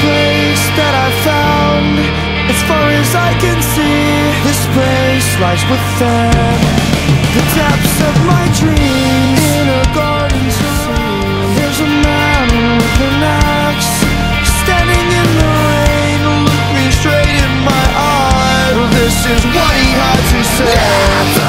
Place that I found. As far as I can see This place lies within The depths of my dreams. In a garden serene There's a man with an axe Standing in the rain. Look me straight in my eyes. This is what he had to say.